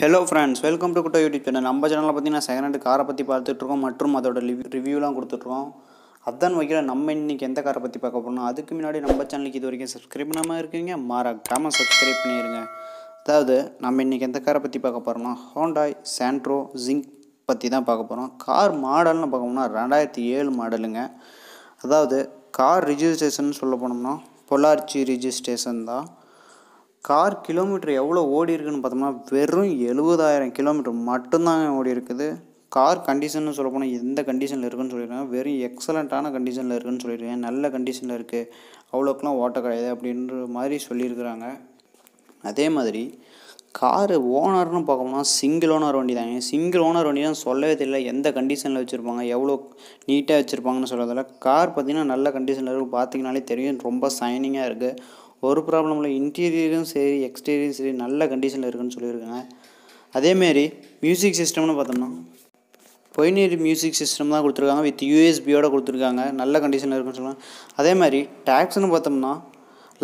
Hello friends welcome to குட்டோ YouTube channel நம்ம சேனலில் பார்த்தீங்கன்னா செகண்ட் ஹேண்ட் காரை பற்றி பார்த்துட்ருக்கோம் மற்றும் அதோட ரிவ்யூலாம் கொடுத்துட்ருக்கோம். அதான் வைக்கிற நம்ம இன்றைக்கி எந்த காரை பற்றி பார்க்க போகிறோம் அதுக்கு முன்னாடி நம்ம சேனலுக்கு இது வரைக்கும் சப்ஸ்கிரைப் பண்ணாமல் இருக்கீங்க மறக்காமல் சப்ஸ்கிரைப் பண்ணிடுங்க அதாவது நம்ம இன்றைக்கி எந்த காரை பற்றி பார்க்க போகிறோம்னா ஹோண்டாய் சாண்ட்ரோ ஜிங்க் பற்றி தான் பார்க்க போகிறோம் கார் மாடல்னு பார்க்கணும்னா ரெண்டாயிரத்தி ஏழு மாடலுங்க அதாவது கார் ரிஜிஸ்ட்ரேஷன் சொல்ல போனோம்னா பொள்ளாச்சி ரிஜிஸ்ட்ரேஷன் தான். கார் கிலோமீட்டர் எவ்வளோ ஓடி இருக்குன்னு பார்த்தோம்னா வெறும் எழுபதாயிரம் கிலோமீட்டர் மட்டும்தாங்க ஓடி இருக்குது. கார் கண்டிஷன்னு சொல்ல போனால் எந்த கண்டிஷனில் இருக்குன்னு சொல்லியிருக்காங்க. வெறும் எக்ஸலண்ட்டான கண்டிஷனில் இருக்குன்னு சொல்லியிருக்காங்க. நல்ல கண்டிஷனில் இருக்குது அவ்வளோக்கெலாம் ஓட்ட கிடையாது அப்படின்ற மாதிரி சொல்லியிருக்கிறாங்க. அதே மாதிரி காரு ஓனர்னு பார்க்கணும்னா சிங்கிள் ஓனர் வண்டி தாங்க சிங்கிள் ஓனர் வண்டி தான் சொல்லவே தெரியல. எந்த கண்டிஷனில் வச்சுருப்பாங்க? எவ்வளோ நீட்டாக வச்சுருப்பாங்கன்னு சொல்கிறதில்ல கார் பார்த்திங்கன்னா நல்ல கண்டிஷனில் இருக்கும் பார்த்தீங்கனாலே தெரியும். ரொம்ப சைனிங்காக இருக்குது ஒரு ப்ராப்ளம் இல்லை இன்டீரியரும் சரி எக்ஸ்டீரியரும் சரி நல்ல கண்டிஷனில் இருக்குன்னு சொல்லியிருக்காங்க. அதேமாரி மியூசிக் சிஸ்டம்னு பார்த்தோம்னா பொய்நீர் மியூசிக் சிஸ்டம் தான் கொடுத்துருக்காங்க வித் யூஎஸ்பியோட கொடுத்துருக்காங்க நல்ல கண்டிஷனில் இருக்குன்னு சொல்லுவாங்க அதே மாதிரி டேக்ஸ்னு பார்த்தோம்னா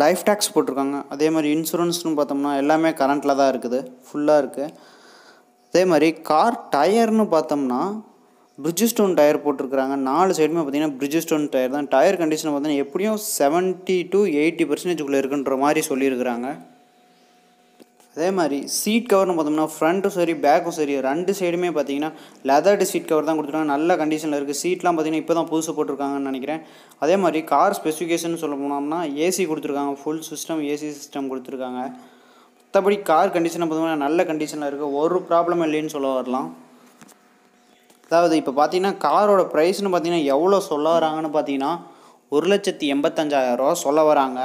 லைஃப் டேக்ஸ் போட்டிருக்காங்க. அதே மாதிரி இன்சூரன்ஸ்னு பார்த்தோம்னா எல்லாமே கரண்ட்டில் தான் இருக்குது ஃபுல்லாக இருக்குது அதே மாதிரி கார் டயர்னு பார்த்தோம்னா பிரிட்ஜஸ்டோன் டயர் போட்டிருக்கிறாங்க. நாலு சைடுமே பார்த்தீங்கன்னா பிரிட்ஜஸ்டோன் டயர் தான். டயர் கண்டிஷன் பார்த்தீங்கன்னா எப்படியும் செவன்ட்டி டு எயிட்டி பர்சன்டேஜ்குள்ளே இருக்குன்ற மாதிரி சொல்லியிருக்கிறாங்க. அதே மாதிரி சீட் கவர்னு பார்த்தோம்னா ஃப்ரண்ட்டும் சரி பேக்கும் சரி ரெண்டு சைடுமே பார்த்தீங்கன்னா லெதர்டு சீட் கவர் தான் கொடுத்துருக்காங்க. நல்ல கண்டிஷனில் இருக்குது சீட்லாம் பார்த்தீங்கன்னா இப்போ தான் புதுசு போட்டிருக்காங்கன்னு நினைக்கிறேன். அதே மாதிரி கார் ஸ்பெசிஃபிகேஷன் சொல்ல போனோம்னா ஏசி கொடுத்துருக்காங்க. ஃபுல் சிஸ்டம் ஏசி சிஸ்டம் கொடுத்துருக்காங்க. மற்றபடி கார் கண்டிஷனை பார்த்தோம்னா நல்ல கண்டிஷனில் இருக்குது ஒரு ப்ராப்ளம் இல்லைன்னு சொல்ல வரலாம். அதாவது இப்போ பார்த்தீங்கன்னா காரோட ப்ரைஸ்னு பார்த்தீங்கன்னா எவ்வளோ சொல்ல வராங்கன்னு பார்த்தீங்கன்னா ஒரு லட்சத்தி எண்பத்தஞ்சாயிரரூவா சொல்ல வராங்க.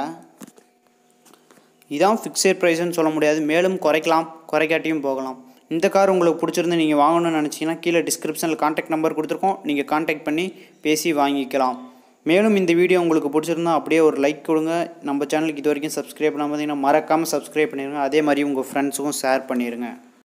இதான் ஃபிக்ஸட் ப்ரைஸ்னு சொல்ல முடியாது. மேலும் குறைக்கலாம். குறைக்காட்டியும் போகலாம். இந்த கார் உங்களுக்கு பிடிச்சிருந்து நீங்கள் வாங்கணும்னு நினச்சிங்கன்னா கீழே டிஸ்கிரிப்ஷனில் காண்டாக்ட் நம்பர் கொடுத்துருக்கோம். நீங்கள் காண்டாக்ட் பண்ணி பேசி வாங்கிக்கலாம். மேலும் இந்த வீடியோ உங்களுக்கு பிடிச்சிருந்தா அப்படியே ஒரு லைக் கொடுங்க. நம்ம சேனலுக்கு இது வரைக்கும் சப்ஸ்கிரைப் பண்ணாமல் பார்த்தீங்கன்னா மறக்காமல் சப்ஸ்கிரைப் பண்ணிடுங்க அதே மாதிரி உங்கள் ஃப்ரெண்ட்ஸுக்கும் ஷேர் பண்ணிடுங்க